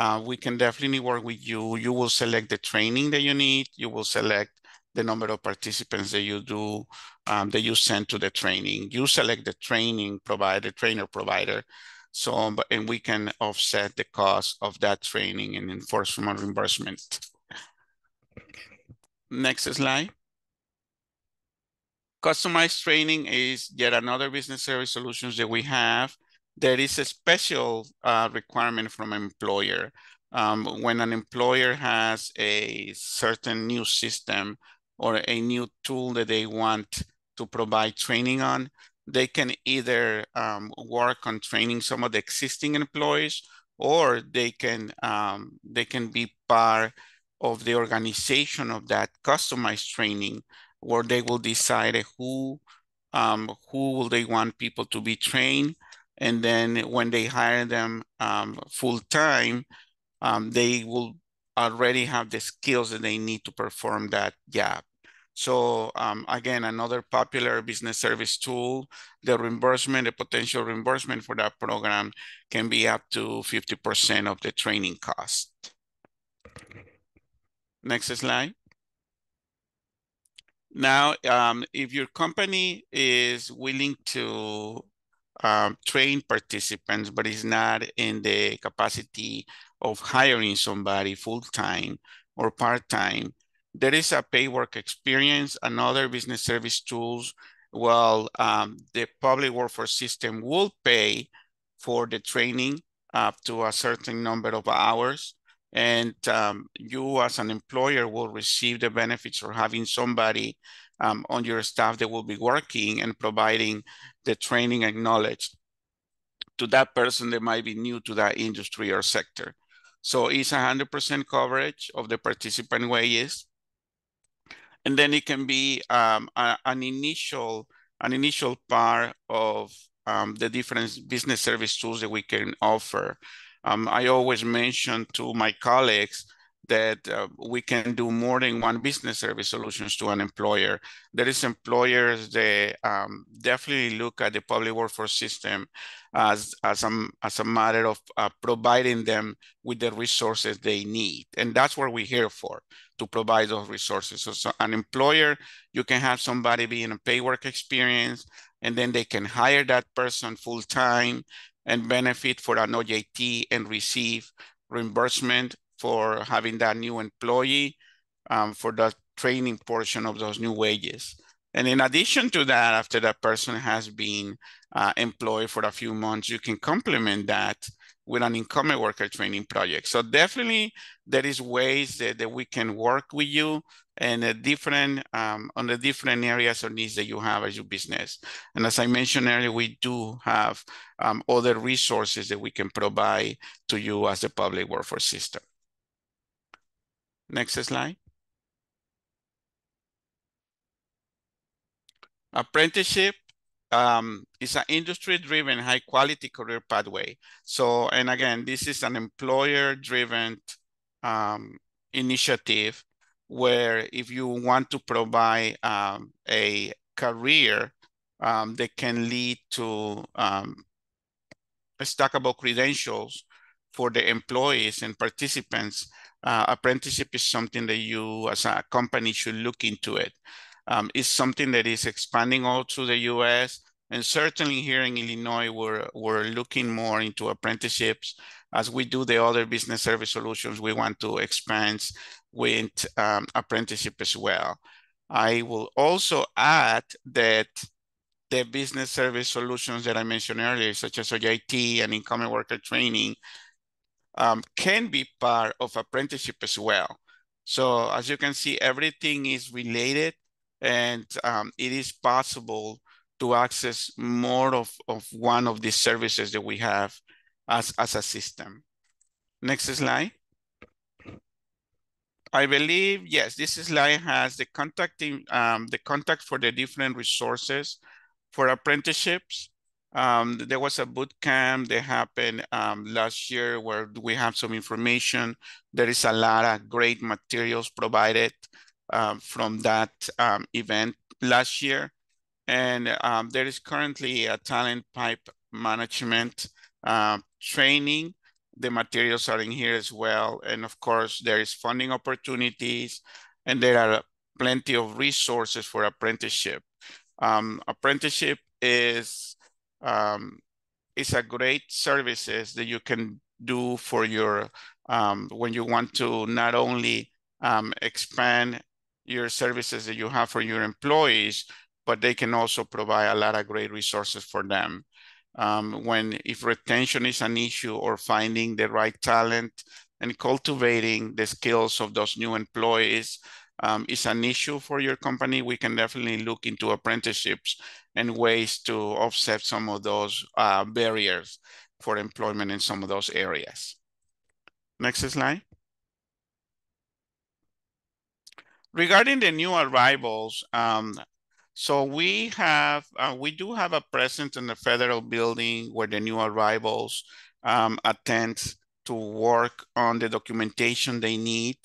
uh, we can definitely work with you. You will select the training that you need. You will select the number of participants that you do, um, that you send to the training. You select the training provider, trainer provider. So, and we can offset the cost of that training and enforcement reimbursement. Next slide. Customized training is yet another business service solutions that we have. There is a special uh, requirement from employer. Um, when an employer has a certain new system or a new tool that they want to provide training on, they can either um, work on training some of the existing employees or they can um, they can be part of the organization of that customized training where they will decide who um, who will they want people to be trained. And then when they hire them um, full time, um, they will already have the skills that they need to perform that job. So um, again, another popular business service tool, the reimbursement, the potential reimbursement for that program can be up to 50% of the training cost. Next slide. Now, um, if your company is willing to um, train participants, but is not in the capacity of hiring somebody full-time or part-time, there is a pay work experience and other business service tools. Well, um, the public workforce system will pay for the training up to a certain number of hours and um, you as an employer will receive the benefits for having somebody um, on your staff that will be working and providing the training and knowledge to that person that might be new to that industry or sector. So it's 100% coverage of the participant wages. And then it can be um, a, an initial an initial part of um, the different business service tools that we can offer um, I always mention to my colleagues that uh, we can do more than one business service solutions to an employer. There is employers that um, definitely look at the public workforce system as, as, a, as a matter of uh, providing them with the resources they need. And that's what we're here for, to provide those resources. So, so an employer, you can have somebody be in a pay work experience, and then they can hire that person full time and benefit for an OJT and receive reimbursement for having that new employee um, for the training portion of those new wages. And in addition to that, after that person has been uh, employed for a few months, you can complement that with an incumbent worker training project. So definitely there is ways that, that we can work with you and different um, on the different areas or needs that you have as your business. And as I mentioned earlier, we do have um, other resources that we can provide to you as the public workforce system. Next slide. Apprenticeship um, is an industry-driven, high-quality career pathway. So, and again, this is an employer-driven um, initiative where if you want to provide um, a career um, that can lead to um, stackable credentials for the employees and participants, uh, apprenticeship is something that you as a company should look into it. um, is something that is expanding all through the US. And certainly here in Illinois, we're, we're looking more into apprenticeships. As we do the other business service solutions, we want to expand with um, apprenticeship as well. I will also add that the business service solutions that I mentioned earlier, such as OJT and incumbent worker training, um, can be part of apprenticeship as well. So as you can see, everything is related and um, it is possible to access more of, of one of the services that we have as, as a system. Next slide. I believe, yes, this slide has the contacting, um, the contact for the different resources for apprenticeships. Um, there was a boot camp that happened um, last year where we have some information. There is a lot of great materials provided um, from that um, event last year. And um, there is currently a talent pipe management uh, training. The materials are in here as well. And of course, there is funding opportunities and there are plenty of resources for apprenticeship. Apprenticeship is um, is a great services that you can do for your um, when you want to not only um, expand your services that you have for your employees, but they can also provide a lot of great resources for them. Um, when if retention is an issue or finding the right talent and cultivating the skills of those new employees, um, is an issue for your company, we can definitely look into apprenticeships and ways to offset some of those uh, barriers for employment in some of those areas. Next slide. Regarding the new arrivals, um, so we have, uh, we do have a presence in the federal building where the new arrivals um, attend to work on the documentation they need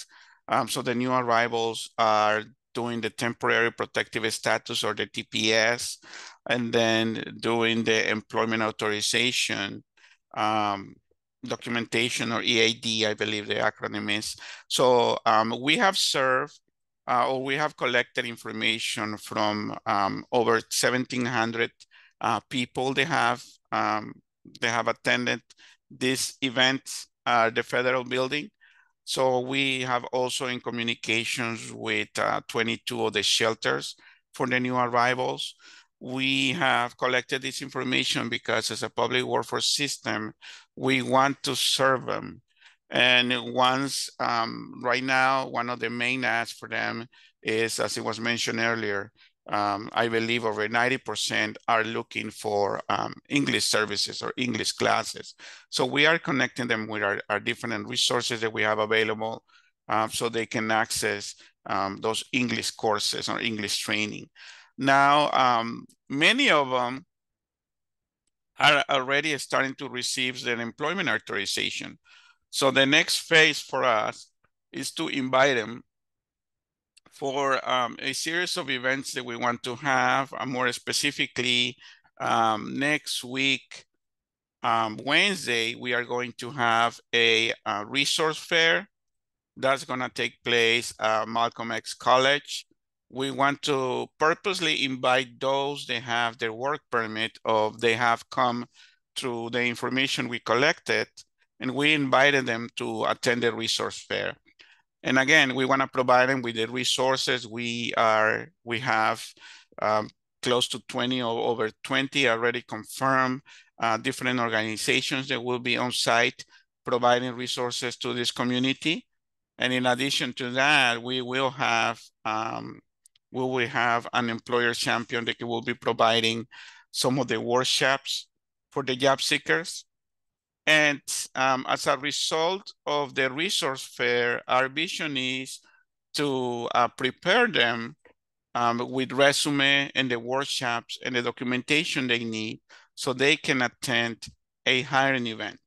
um, so the new arrivals are doing the temporary protective status or the TPS, and then doing the employment authorization um, documentation or EAD, I believe the acronym is. So um, we have served uh, or we have collected information from um, over 1,700 uh, people. They have um, they have attended this event at the federal building. So we have also in communications with uh, 22 of the shelters for the new arrivals. We have collected this information because as a public workforce system, we want to serve them. And once, um, right now, one of the main asks for them is, as it was mentioned earlier, um, I believe over 90% are looking for um, English services or English classes. So we are connecting them with our, our different resources that we have available um, so they can access um, those English courses or English training. Now, um, many of them are already starting to receive their employment authorization. So the next phase for us is to invite them for um, a series of events that we want to have, uh, more specifically, um, next week, um, Wednesday, we are going to have a, uh, resource fair that's going to take place at Malcolm X College. We want to purposely invite those that have their work permit or they have come through the information we collected, and we invited them to attend the resource fair. And again, we want to provide them with the resources. We are we have um, close to 20 or over 20 already confirmed uh, different organizations that will be on site providing resources to this community. And in addition to that, we will have um, we will have an employer champion that will be providing some of the workshops for the job seekers. And um, as a result of the resource fair, our vision is to uh, prepare them um, with resume and the workshops and the documentation they need so they can attend a hiring event.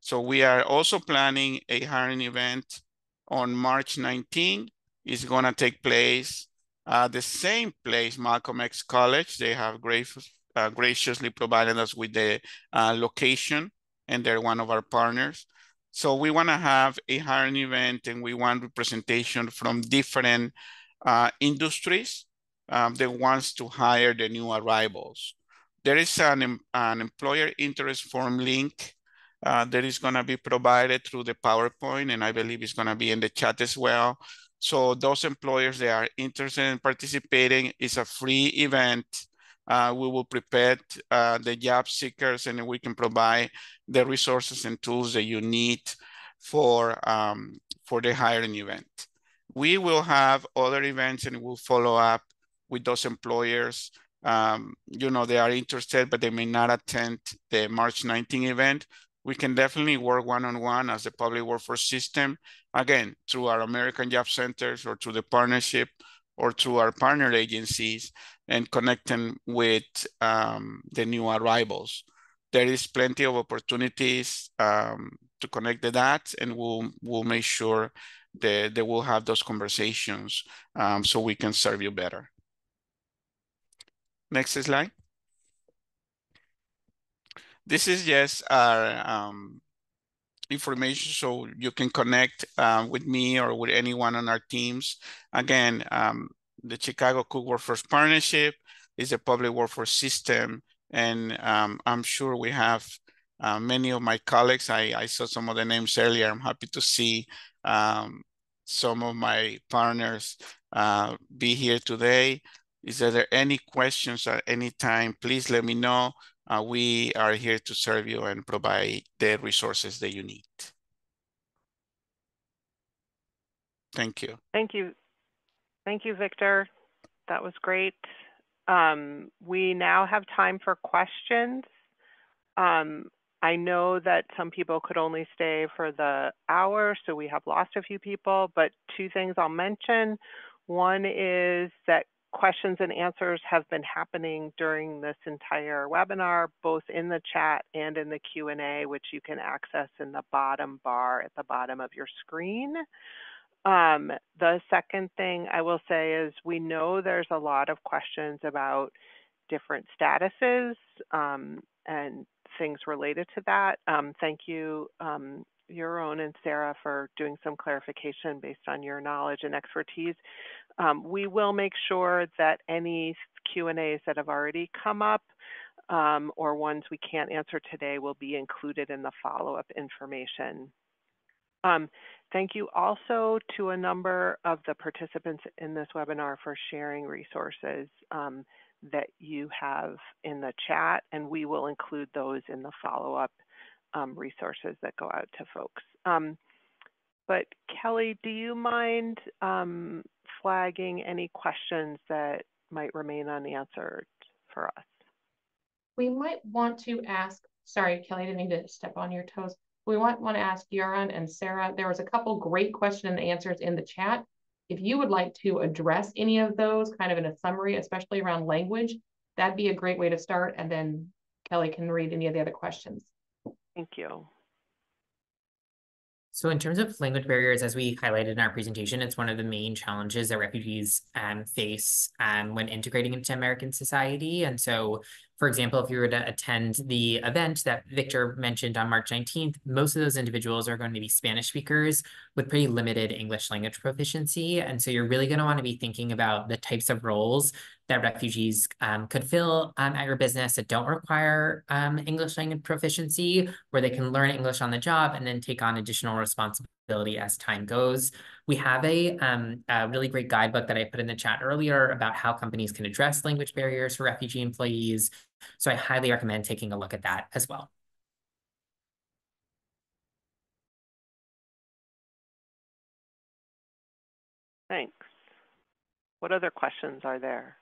So we are also planning a hiring event on March 19. It's gonna take place at the same place, Malcolm X College. They have uh, graciously provided us with the uh, location and they're one of our partners. So we want to have a hiring event and we want representation from different uh, industries. um, the ones to hire the new arrivals. There is an, an employer interest form link uh, that is going to be provided through the PowerPoint, and I believe it's going to be in the chat as well. So those employers that are interested in participating, it's a free event. Uh, we will prepare uh, the job seekers and we can provide the resources and tools that you need for, um, for the hiring event. We will have other events and we'll follow up with those employers. Um, you know, they are interested, but they may not attend the March 19 event we can definitely work one-on-one as a public workforce system, again, through our American Job Centers or through the partnership or through our partner agencies and connecting with um, the new arrivals. There is plenty of opportunities um, to connect the dots and we'll, we'll make sure that, that we'll have those conversations um, so we can serve you better. Next slide. This is just our um, information so you can connect uh, with me or with anyone on our teams. Again, um, the Chicago Cook Workforce Partnership is a public workforce system, and um, I'm sure we have uh, many of my colleagues. I, I, saw some of the names earlier. I'm happy to see um, some of my partners uh, be here today. Is there any questions at any time? Please let me know uh, we are here to serve you and provide the resources that you need. Thank you. Thank you. Thank you, Victor. That was great. Um, we now have time for questions. Um, I know that some people could only stay for the hour, so we have lost a few people, but two things I'll mention. One is that questions and answers have been happening during this entire webinar, both in the chat and in the Q&A, which you can access in the bottom bar at the bottom of your screen. Um, the second thing I will say is we know there's a lot of questions about different statuses um, and things related to that. Um, thank you, um, Yaron and Sarah, for doing some clarification based on your knowledge and expertise. Um, we will make sure that any Q&As that have already come up um, or ones we can't answer today will be included in the follow-up information. Um, thank you also to a number of the participants in this webinar for sharing resources um, that you have in the chat, and we will include those in the follow-up um, resources that go out to folks. Um, but Kelly, do you mind um, flagging any questions that might remain unanswered for us? We might want to ask, sorry, Kelly, I didn't mean to step on your toes. We might want to ask Yaron and Sarah. There was a couple great question and answers in the chat. If you would like to address any of those kind of in a summary, especially around language, that'd be a great way to start. And then Kelly can read any of the other questions. Thank you. So in terms of language barriers, as we highlighted in our presentation, it's one of the main challenges that refugees um, face um, when integrating into American society. And so for example, if you were to attend the event that Victor mentioned on March 19th, most of those individuals are going to be Spanish speakers with pretty limited English language proficiency. And so you're really going to want to be thinking about the types of roles that refugees um, could fill um, at your business that don't require um, English language proficiency, where they can learn English on the job and then take on additional responsibility as time goes. We have a, um, a, really great guidebook that I put in the chat earlier about how companies can address language barriers for refugee employees. So I highly recommend taking a look at that as well. Thanks. What other questions are there?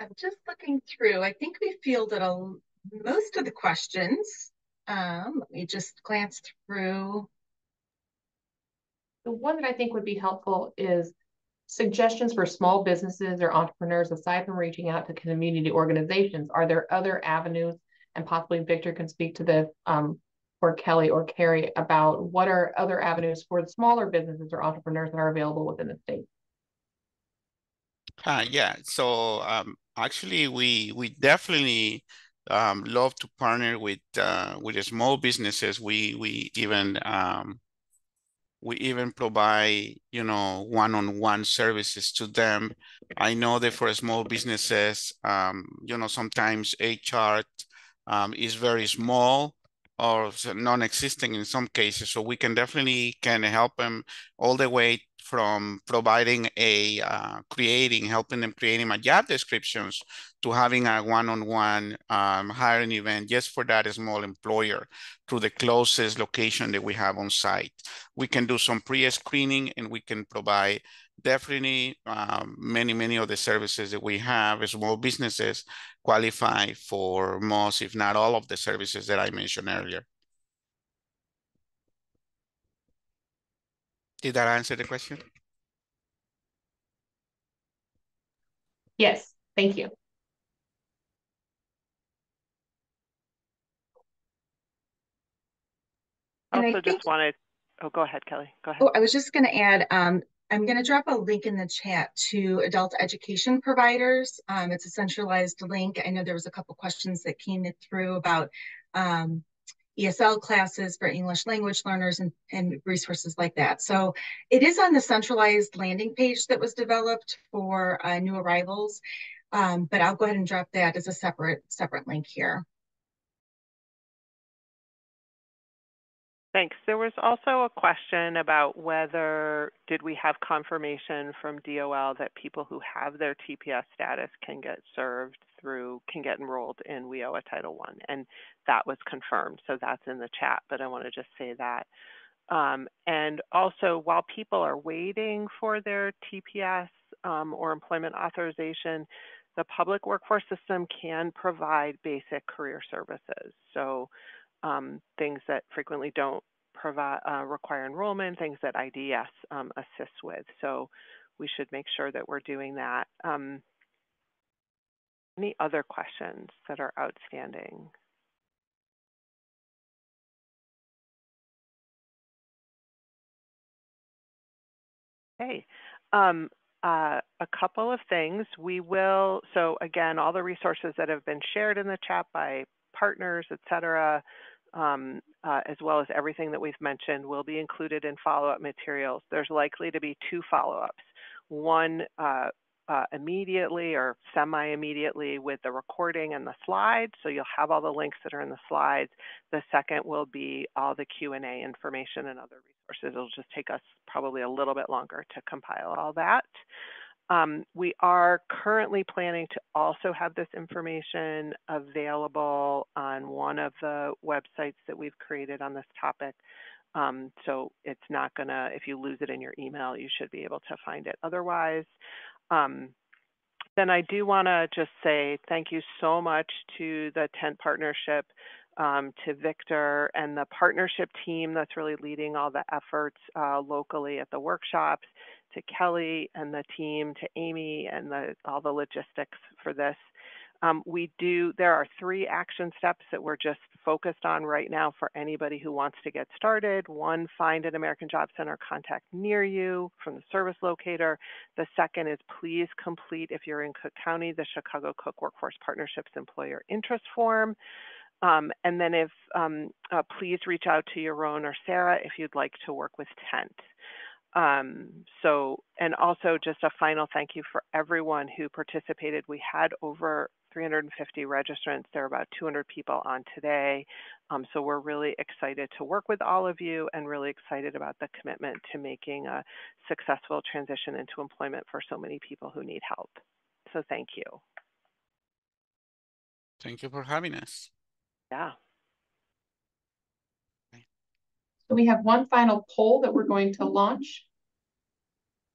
I'm just looking through. I think we fielded a, most of the questions. Um, let me just glance through. The one that I think would be helpful is suggestions for small businesses or entrepreneurs aside from reaching out to community organizations. Are there other avenues? And possibly victor can speak to this um, or kelly or carrie about what are other avenues for the smaller businesses or entrepreneurs that are available within the state? Uh, yeah. So um, actually we we definitely um, love to partner with uh, with small businesses we we even um, We even provide, you know, one-on-one services to them. I know that for small businesses, um, you know, sometimes HR um, is very small or non-existing in some cases. So we can definitely can help them all the way from providing a uh, creating, helping them creating my job descriptions to having a one-on-one um, hiring event just for that small employer to the closest location that we have on site. We can do some pre-screening and we can provide definitely um, many, many of the services that we have, small businesses qualify for most, if not all of the services that I mentioned earlier. Did that answer the question? Yes, thank you. And I Also think- just wanted, oh, go ahead, Kelly, go ahead. Oh, I was just going to add, um, I'm going to drop a link in the chat to adult education providers. Um, it's a centralized link. I know there was a couple questions that came through about um, ESL classes for English language learners and, and resources like that. So it is on the centralized landing page that was developed for uh, new arrivals. Um, but I'll go ahead and drop that as a separate separate link here. Thanks. There was also a question about whether did we have confirmation from DOL that people who have their TPS status can get served through, can get enrolled in WIOA Title I, and that was confirmed. So that's in the chat, but I want to just say that. Um, and also, while people are waiting for their TPS um, or employment authorization, the public workforce system can provide basic career services. So um, things that frequently don't provide uh, require enrollment, things that IDS um, assists with. So we should make sure that we're doing that. Um, any other questions that are outstanding? Okay. Um, uh, a couple of things. We will, so again, all the resources that have been shared in the chat by partners, et cetera, um, uh, as well as everything that we've mentioned will be included in follow-up materials. There's likely to be two follow-ups. One uh, uh, immediately or semi-immediately with the recording and the slides. So you'll have all the links that are in the slides. The second will be all the Q&A information and other resources. It'll just take us probably a little bit longer to compile all that. Um, we are currently planning to also have this information available on one of the websites that we've created on this topic. Um, so it's not gonna, if you lose it in your email, you should be able to find it otherwise. Um, then I do wanna just say thank you so much to the Tent Partnership, um, to Victor and the partnership team that's really leading all the efforts uh, locally at the workshops, to Kelly and the team, to Amy and the, all the logistics for this. Um, we do, there are three action steps that we're just focused on right now for anybody who wants to get started. One, find an American Job Center contact near you from the service locator. The second is please complete, if you're in Cook County, the Chicago Cook Workforce Partnerships Employer Interest Form. Um, and then if, um, uh, please reach out to Yaron or Sarah if you'd like to work with Tent. Um, so, and also just a final thank you for everyone who participated. We had over 350 registrants. There are about 200 people on today. Um, so we're really excited to work with all of you and really excited about the commitment to making a successful transition into employment for so many people who need help. So thank you. Thank you for having us. Yeah. So we have one final poll that we're going to launch.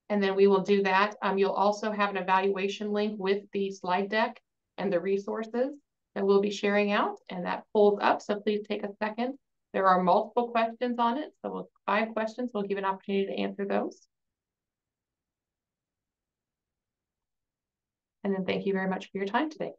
And then we will do that. Um, you'll also have an evaluation link with the slide deck and the resources that we'll be sharing out and that pulls up. So please take a second. There are multiple questions on it. So we'll, five questions. We'll give an opportunity to answer those. And then thank you very much for your time today.